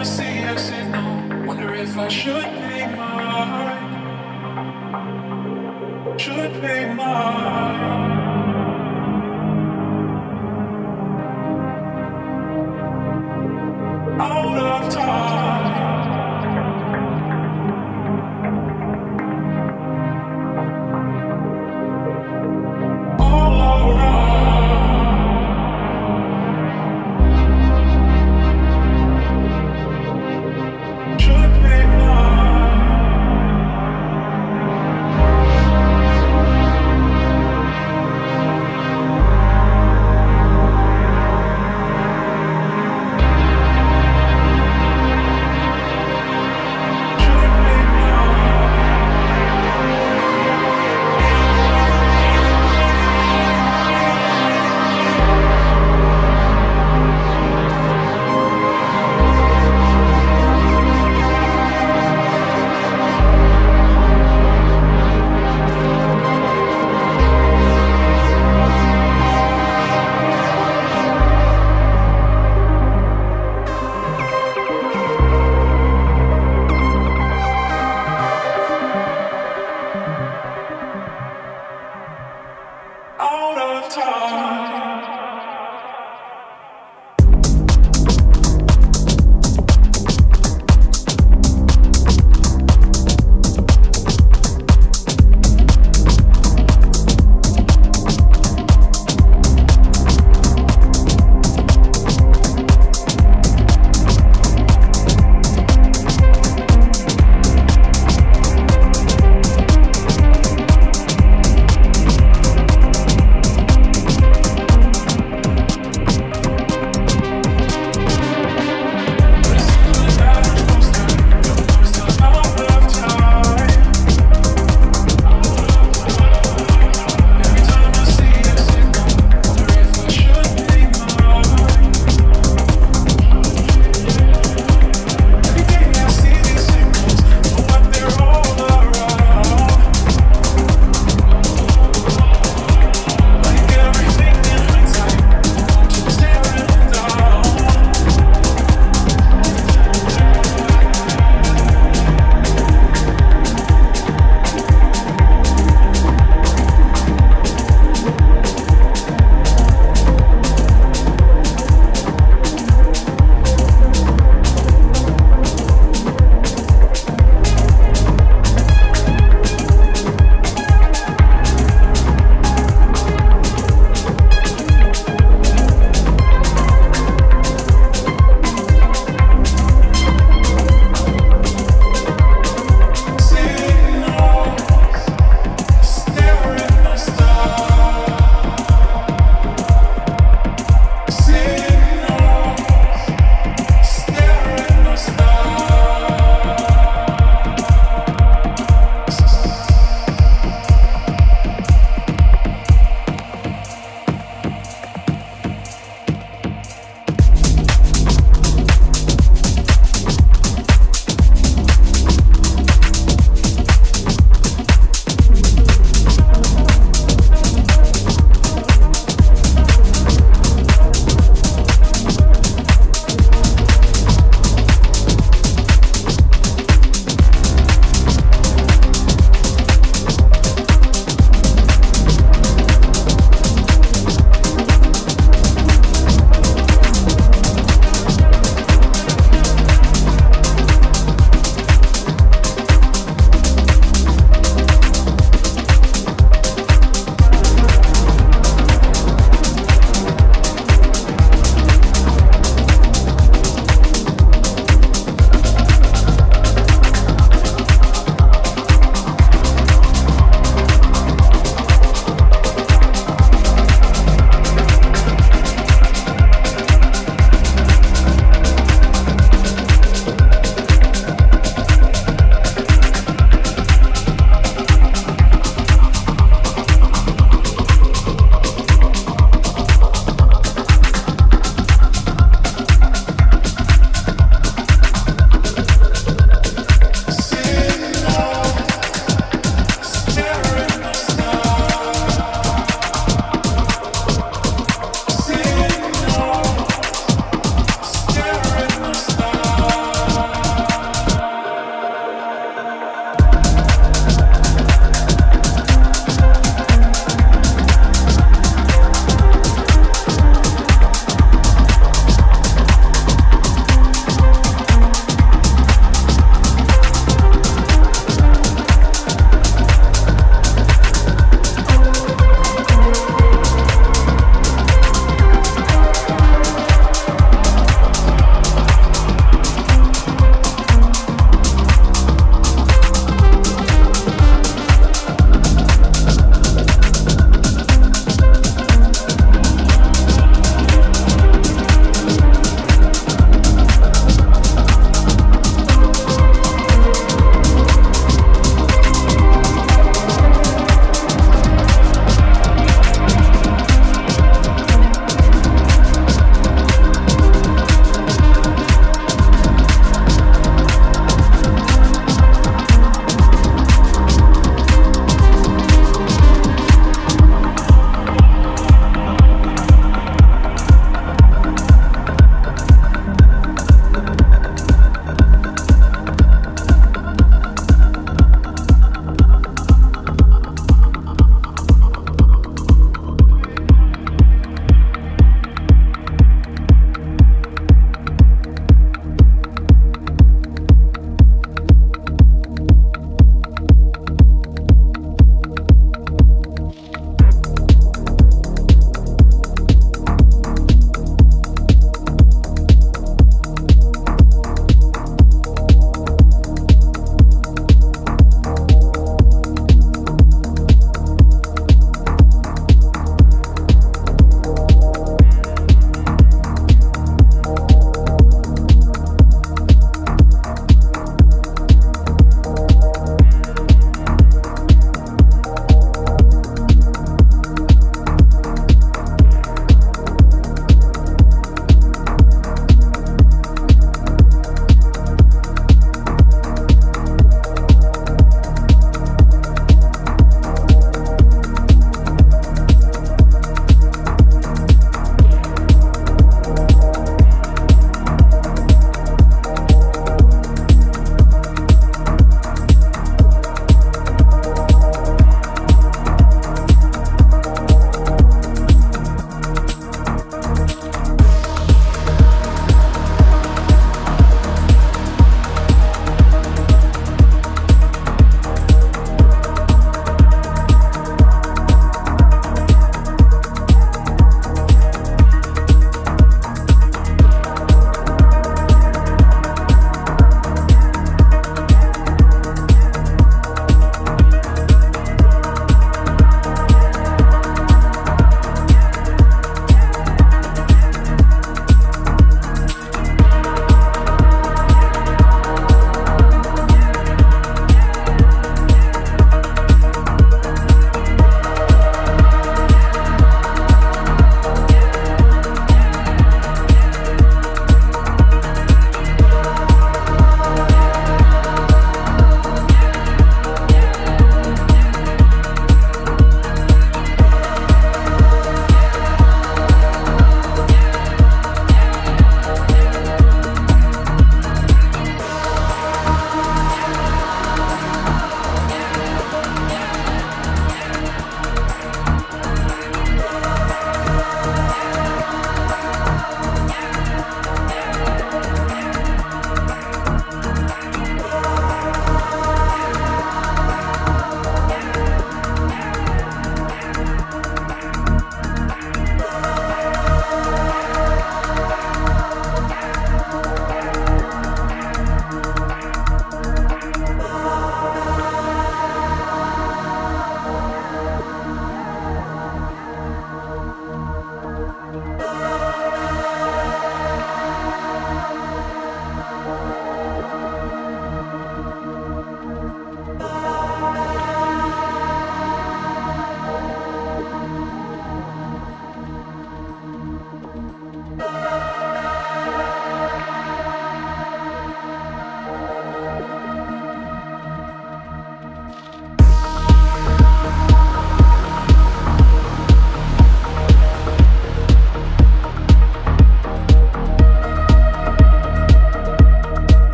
honestly yes and no. Wonder if I should pay mine. Should pay mine.